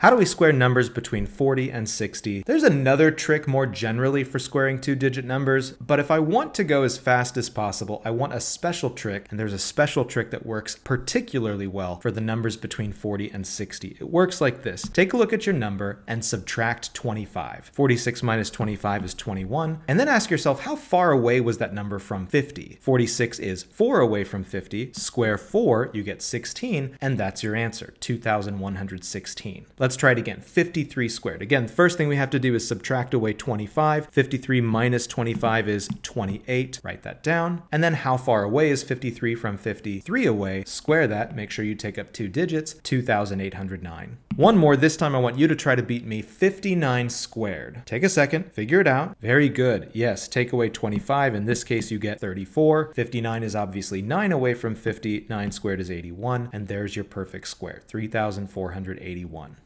How do we square numbers between 40 and 60? There's another trick more generally for squaring two digit numbers, but if I want to go as fast as possible, I want a special trick, and there's a special trick that works particularly well for the numbers between 40 and 60. It works like this. Take a look at your number and subtract 25. 46 minus 25 is 21, and then ask yourself how far away was that number from 50? 46 is 4 away from 50, square 4, you get 16, and that's your answer, 2116. Let's try it again, 53 squared. Again, first thing we have to do is subtract away 25. 53 minus 25 is 28, write that down. And then how far away is 53 from 53 away? Square that, make sure you take up two digits, 2809. One more, this time I want you to try to beat me 59 squared. Take a second, figure it out. Very good. Yes, take away 25. In this case, you get 34. 59 is obviously 9 away from 50. 9 squared is 81. And there's your perfect square, 3,481.